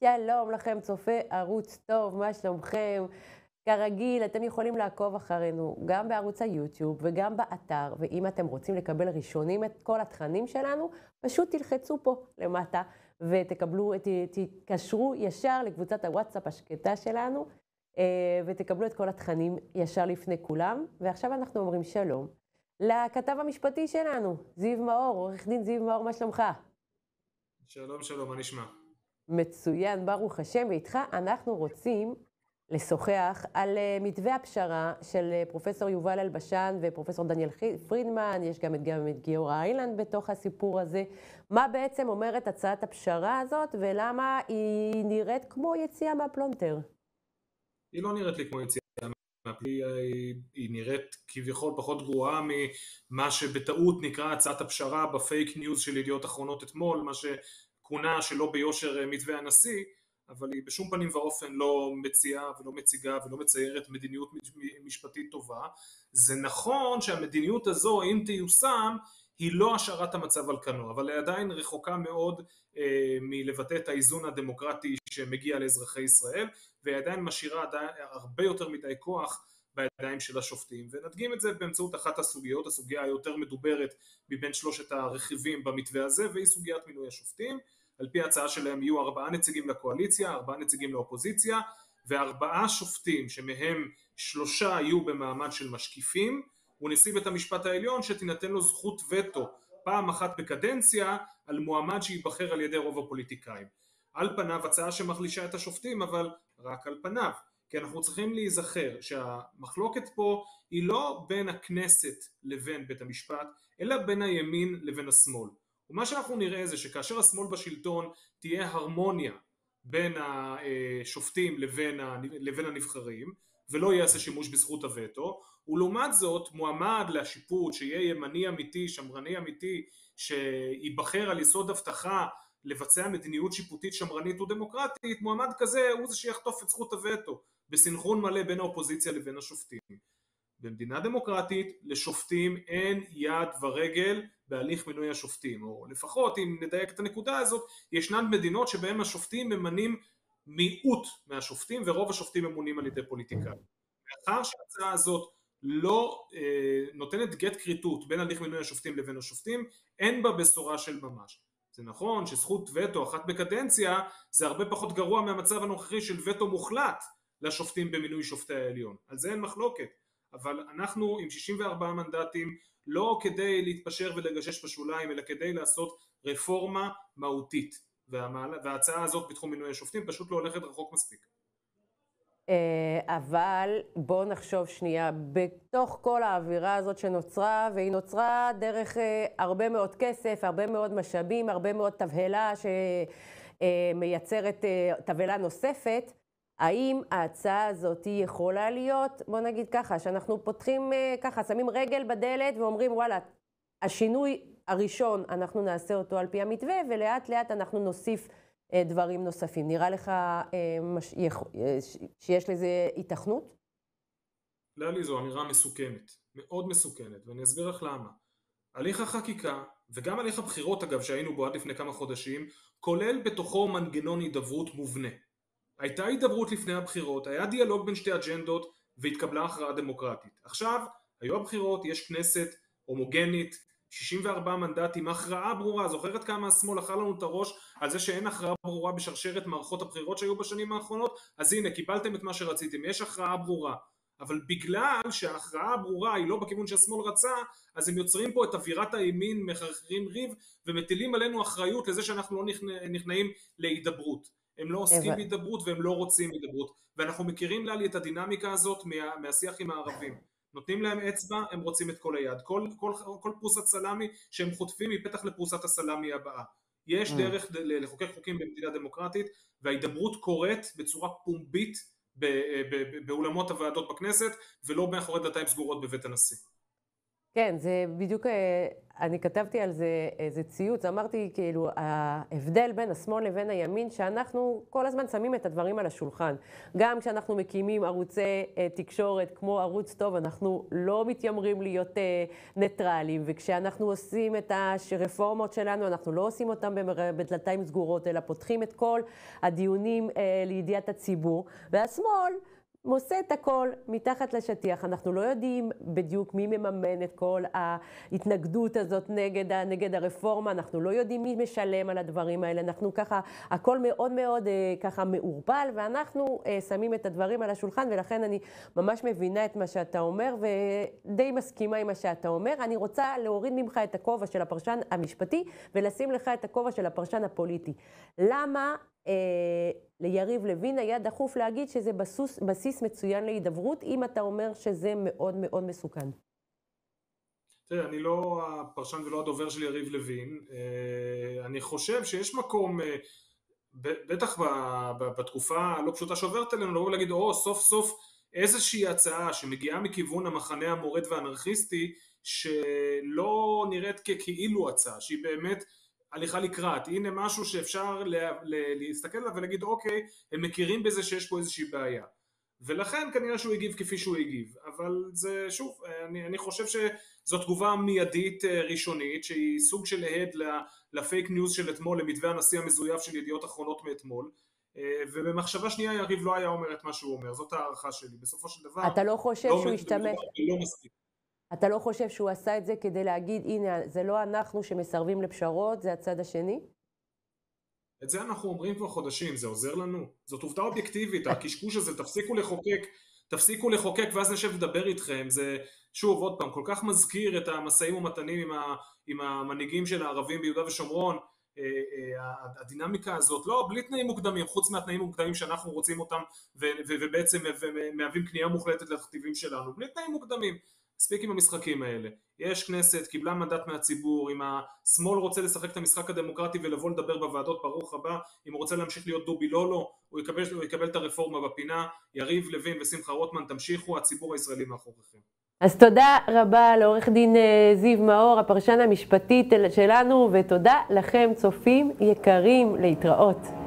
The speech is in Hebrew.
שלום לכם, צופי ערוץ טוב, מה שלומכם? כרגיל, אתם יכולים לעקוב אחרינו גם בערוץ היוטיוב וגם באתר, ואם אתם רוצים לקבל ראשונים את כל התכנים שלנו, פשוט תלחצו פה למטה ותקבלו, תתקשרו ישר לקבוצת הוואטסאפ השקטה שלנו, אה, ותקבלו את כל התכנים ישר לפני כולם. ועכשיו אנחנו אומרים שלום לכתב המשפטי שלנו, זיו מאור, עורך דין זיו מאור, מה שלומך? שלום, שלום, מה נשמע? מצוין, ברוך השם, ואיתך אנחנו רוצים לשוחח על אה, מתווה הפשרה של אה, פרופסור יובל אלבשן ופרופסור דניאל פרידמן, יש גם את, גם את גיורא איילנד בתוך הסיפור הזה. מה בעצם אומרת הצעת הפשרה הזאת, ולמה היא נראית כמו יציאה מהפלונטר? היא לא נראית לי כמו יציאה מהפלונטר, היא נראית כביכול פחות גרועה ממה שבטעות נקרא הצעת הפשרה בפייק ניוז של ידיעות אחרונות אתמול, מה שכונה שלא ביושר אה, מתווה הנשיא. אבל היא בשום פנים ואופן לא מציעה ולא מציגה ולא מציירת מדיניות משפטית טובה. זה נכון שהמדיניות הזו, אם תיושם, היא לא השארת המצב על כנו, אבל היא עדיין רחוקה מאוד אה, מלבטא את האיזון הדמוקרטי שמגיע לאזרחי ישראל, והיא עדיין משאירה עדיין הרבה יותר מדי כוח בידיים של השופטים, ונדגים את זה באמצעות אחת הסוגיות, הסוגיה היותר מדוברת מבין שלושת הרכיבים במתווה הזה, והיא סוגיית מינוי השופטים. על פי ההצעה שלהם יהיו ארבעה נציגים לקואליציה, ארבעה נציגים לאופוזיציה וארבעה שופטים שמהם שלושה יהיו במעמד של משקיפים ונשיא בית המשפט העליון שתינתן לו זכות וטו פעם אחת בקדנציה על מועמד שייבחר על ידי רוב הפוליטיקאים. על פניו הצעה שמחלישה את השופטים אבל רק על פניו כי אנחנו צריכים להיזכר שהמחלוקת פה היא לא בין הכנסת לבין בית המשפט אלא בין הימין לבין השמאל ומה שאנחנו נראה זה שכאשר השמאל בשלטון תהיה הרמוניה בין השופטים לבין, הנבחרים ולא יעשה שימוש בזכות הווטו ולעומת זאת מועמד לשיפוט שיהיה ימני אמיתי, שמרני אמיתי שייבחר על יסוד הבטחה לבצע מדיניות שיפוטית שמרנית ודמוקרטית מועמד כזה הוא זה שיחטוף את זכות הווטו בסנכרון מלא בין האופוזיציה לבין השופטים. במדינה דמוקרטית לשופטים אין יד ורגל בהליך מינוי השופטים, או לפחות אם נדייק את הנקודה הזאת, ישנן מדינות שבהן השופטים ממנים מיעוט מהשופטים ורוב השופטים ממונים על ידי פוליטיקאים. מאחר שההצעה הזאת לא אה, נותנת גט כריתות בין הליך מינוי השופטים לבין השופטים, אין בה בשורה של ממש. זה נכון שזכות וטו אחת בקדנציה זה הרבה פחות גרוע מהמצב הנוכחי של וטו מוחלט לשופטים במינוי שופטי העליון, על זה אין מחלוקת. אבל אנחנו עם 64 מנדטים לא כדי להתפשר ולגשש בשוליים אלא כדי לעשות רפורמה מהותית וההצעה הזאת בתחום מינוי השופטים פשוט לא הולכת רחוק מספיק. אה, אבל בואו נחשוב שנייה, בתוך כל האווירה הזאת שנוצרה, והיא נוצרה דרך אה, הרבה מאוד כסף, הרבה מאוד משאבים, הרבה מאוד תבהלה שמייצרת אה, תבהלה נוספת, האם ההצעה הזאת יכולה להיות, בוא נגיד ככה, שאנחנו פותחים אה, ככה, שמים רגל בדלת ואומרים וואלה, השינוי הראשון אנחנו נעשה אותו על פי המתווה ולאט לאט אנחנו נוסיף אה, דברים נוספים. נראה לך אה, שיש לזה היתכנות? ללי זו אמירה מסוכנת, מאוד מסוכנת, ואני אסביר לך למה. הליך החקיקה, וגם הליך הבחירות אגב שהיינו בו עד לפני כמה חודשים, כולל בתוכו מנגנון הידברות מובנה. הייתה הידברות לפני הבחירות, היה דיאלוג בין שתי אג'נדות והתקבלה הכרעה דמוקרטית. עכשיו, היו הבחירות, יש כנסת הומוגנית, 64 מנדטים, הכרעה ברורה, זוכרת כמה השמאל אכל לנו את הראש על זה שאין הכרעה ברורה בשרשרת מערכות הבחירות שהיו בשנים האחרונות? אז הנה, קיבלתם את מה שרציתם, יש הכרעה ברורה. אבל בגלל שההכרעה הברורה היא לא בכיוון שהשמאל רצה, אז הם יוצרים פה את אווירת הימין, מחרחרים ריב, ומטילים עלינו אחריות לזה שאנחנו לא נכנעים להידברות. הם לא עוסקים בהידברות והם לא רוצים הידברות ואנחנו מכירים ללי את הדינמיקה הזאת מה, מהשיח עם הערבים. נותנים להם אצבע הם רוצים את כל היד. כל, כל, כל פרוסת סלמי שהם חוטפים היא פתח לפרוסת הסלמי הבאה. יש mm. דרך לחוקק חוקים במדינה דמוקרטית וההידברות קורית בצורה פומבית באולמות הוועדות בכנסת ולא מאחורי דלתיים סגורות בבית הנשיא כן, זה בדיוק אני כתבתי על זה איזה ציוץ, אמרתי כאילו, ההבדל בין השמאל לבין הימין, שאנחנו כל הזמן שמים את הדברים על השולחן. גם כשאנחנו מקימים ערוצי אה, תקשורת כמו ערוץ טוב, אנחנו לא מתיימרים להיות אה, ניטרלים, וכשאנחנו עושים את הרפורמות שלנו, אנחנו לא עושים אותן בדלתיים סגורות, אלא פותחים את כל הדיונים אה, לידיעת הציבור. והשמאל... מוצא את הכל מתחת לשטיח. אנחנו לא יודעים בדיוק מי מממן את כל ההתנגדות הזאת נגד, נגד הרפורמה, אנחנו לא יודעים מי משלם על הדברים האלה, אנחנו ככה, הכל מאוד מאוד אה, ככה מעורפל, ואנחנו אה, שמים את הדברים על השולחן, ולכן אני ממש מבינה את מה שאתה אומר, ודי מסכימה עם מה שאתה אומר. אני רוצה להוריד ממך את הכובע של הפרשן המשפטי, ולשים לך את הכובע של הפרשן הפוליטי. למה ליריב לוין היה דחוף להגיד שזה בסוס, בסיס מצוין להידברות, אם אתה אומר שזה מאוד מאוד מסוכן. תראה, אני לא הפרשן ולא הדובר של יריב לוין. אה, אני חושב שיש מקום, אה, בטח בתקופה הלא פשוטה שעוברת עלינו, לבוא ולהגיד, או, סוף סוף איזושהי הצעה שמגיעה מכיוון המחנה המורד והאנרכיסטי, שלא נראית ככאילו הצעה, שהיא באמת הליכה לקראת, הנה משהו שאפשר לה, לה, להסתכל עליו ולהגיד אוקיי, הם מכירים בזה שיש פה איזושהי בעיה. ולכן כנראה שהוא הגיב כפי שהוא הגיב, אבל זה שוב, אני, אני חושב שזו תגובה מיידית אה, ראשונית שהיא סוג של ההד לפייק ניוז של אתמול, למתווה הנשיא המזויף של ידיעות אחרונות מאתמול, אה, ובמחשבה שנייה יריב לא היה אומר את מה שהוא אומר, זאת הערכה שלי, בסופו של דבר... אתה לא חושב לא שהוא השתמש... לא מספיק. אתה לא חושב שהוא עשה את זה כדי להגיד, הנה, זה לא אנחנו שמסרבים לפשרות, זה הצד השני? את זה אנחנו אומרים כבר חודשים, זה עוזר לנו? זאת עובדה אובייקטיבית, הקשקוש הזה, תפסיקו לחוקק, תפסיקו לחוקק ואז נשב לדבר איתכם, זה שוב, עוד פעם, כל כך מזכיר את המשאים ומתנים עם, ה, עם המנהיגים של הערבים ביהודה ושומרון, אה, אה, הדינמיקה הזאת, לא, בלי תנאים מוקדמים, חוץ מהתנאים המוקדמים שאנחנו רוצים אותם ובעצם מהווים כניעה מוחלטת לתכתיבים שלנו, בלי תנאים מוקדמים. מספיק עם המשחקים האלה. יש כנסת, קיבלה מנדט מהציבור, אם השמאל רוצה לשחק את המשחק הדמוקרטי ולבוא לדבר בוועדות, ברוך הבא, אם הוא רוצה להמשיך להיות דובי לולו, הוא יקבל, הוא יקבל את הרפורמה בפינה, יריב לוין ושמחה רוטמן, תמשיכו, הציבור הישראלי מאחוריכם. אז תודה רבה לעורך דין אה, זיו מאור, הפרשן המשפטית שלנו, ותודה לכם, צופים יקרים, להתראות.